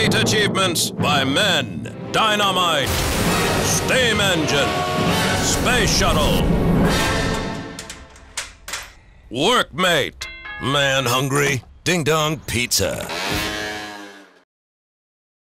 Great achievements by men. Dynamite. Steam engine. Space shuttle. Workmate. Man hungry. Ding dong pizza.